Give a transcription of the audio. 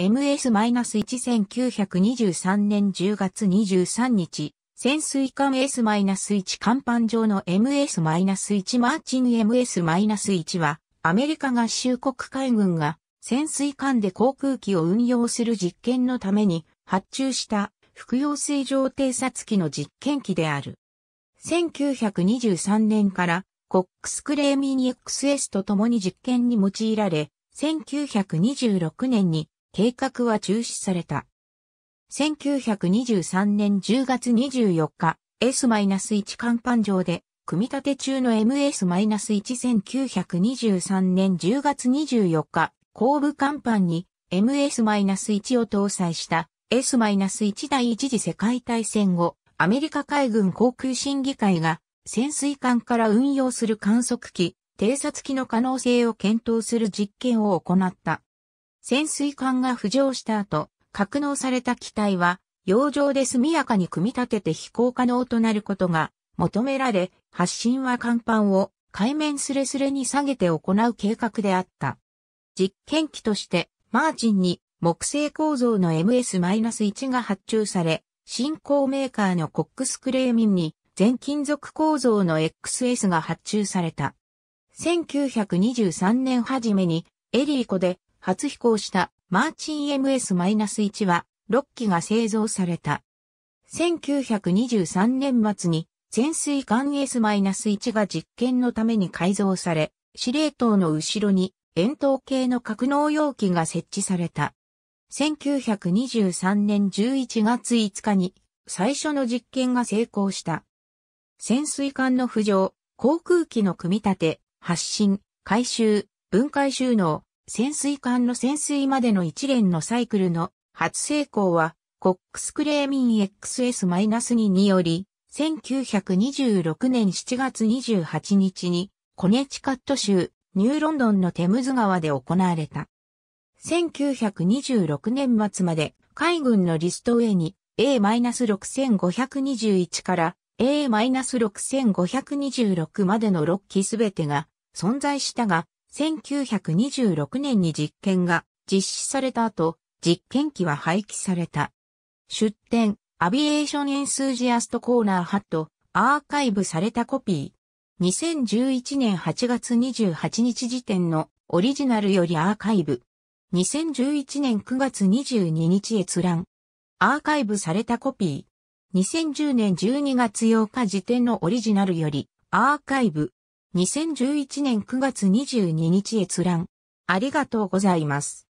MS-11923 年10月23日、潜水艦 S-1 甲板上の MS-1 マーチン MS-1 は、アメリカ合衆国海軍が潜水艦で航空機を運用する実験のために発注した服用水上偵察機の実験機である。1923年からコックスクレーミニ XS と共に実験に用いられ、1926年に計画は中止された。1923年10月24日、S-1 甲板上で、組み立て中の MS-11923 年10月24日、後部甲板に MS-1 を搭載した S-1 第一次世界大戦後、アメリカ海軍航空審議会が潜水艦から運用する観測機、偵察機の可能性を検討する実験を行った。潜水艦が浮上した後、格納された機体は、洋上で速やかに組み立てて飛行可能となることが求められ、発進は甲板を海面すれすれに下げて行う計画であった。実験機として、マーチンに木製構造の MS-1 が発注され、新興メーカーのコックスクレーミンに全金属構造の XS が発注された。1923年初めにエリーコで初飛行したマーチン MS-1 は6機が製造された。1923年末に潜水艦 S-1 が実験のために改造され、司令塔の後ろに円筒形の格納容器が設置された。1923年11月5日に最初の実験が成功した。潜水艦の浮上、航空機の組み立て、発進、回収、分解収納、潜水艦の潜水までの一連のサイクルの初成功は、コックスクレーミン XS-2 により、1926年7月28日に、コネチカット州、ニューロンドンのテムズ川で行われた。1926年末まで海軍のリスト上に A-6521 から A-6526 までの6機すべてが存在したが、1926年に実験が実施された後、実験機は廃棄された。出展、アビエーションエンスージアストコーナーハット、アーカイブされたコピー。2011年8月28日時点のオリジナルよりアーカイブ。2011年9月22日閲覧。アーカイブされたコピー。2010年12月8日時点のオリジナルよりアーカイブ。2011年9月22日閲覧。ありがとうございます。